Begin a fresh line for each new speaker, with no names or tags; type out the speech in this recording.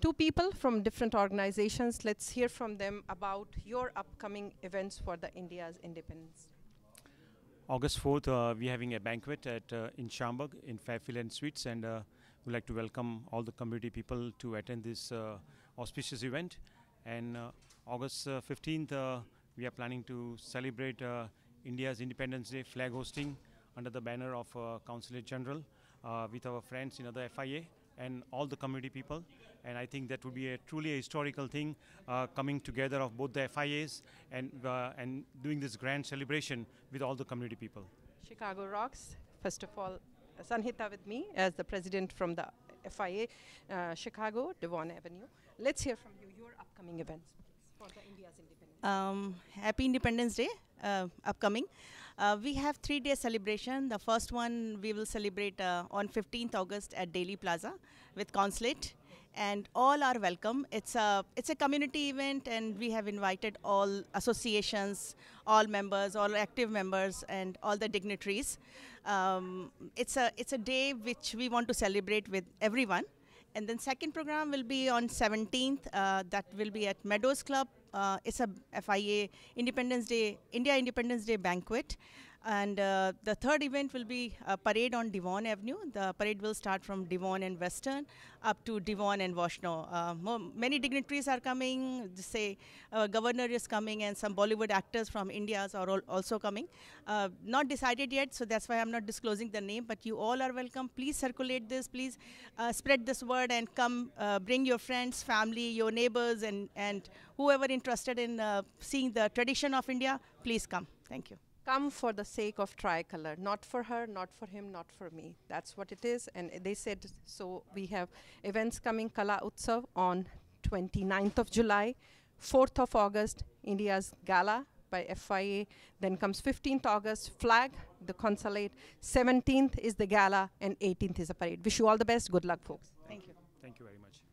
two people from different organizations. Let's hear from them about your upcoming events for the India's independence.
August 4th, uh, we're having a banquet at uh, in Schaumburg in Fairfield and Suites, and uh, we'd like to welcome all the community people to attend this uh, auspicious event. And uh, August uh, 15th, uh, we are planning to celebrate India's Independence Day flag hosting under the banner of Consulate General with our friends in other FIA and all the community people. And I think that would be a truly a historical thing uh, coming together of both the FIAs and, uh, and doing this grand celebration with all the community people.
Chicago Rocks. First of all, Sanhita with me as the president from the FIA uh, Chicago, Devon Avenue. Let's hear from you your upcoming events please, for the India's independence.
Um, happy Independence Day uh, upcoming. Uh, we have three day celebration. The first one we will celebrate uh, on 15th August at Daley Plaza with Consulate, and all are welcome. It's a it's a community event, and we have invited all associations, all members, all active members, and all the dignitaries. Um, it's a it's a day which we want to celebrate with everyone. And then second program will be on 17th. Uh, that will be at Meadows Club. Uh, it's a FIA Independence Day, India Independence Day banquet. And uh, the third event will be a parade on Devon Avenue. The parade will start from Devon and Western up to Devon and Washington. Uh, many dignitaries are coming. Say, uh, governor is coming, and some Bollywood actors from India are al- also coming. Uh, not decided yet, so that's why I'm not disclosing the name. But you all are welcome. Please circulate this. Please uh, spread this word and come. Uh, bring your friends, family, your neighbors, and and whoever interested in seeing the tradition of India. Please come. Thank you.
Come for the sake of tricolor, not for her, not for him, not for me. That's what it is. And they said so. We have events coming Kala Utsav on 29th of July, 4th of August, India's Gala by FIA. Then comes 15th August, flag, the consulate. 17th is the gala, and 18th is a parade. Wish you all the best. Good luck, folks.
Thank you.
Thank you very much.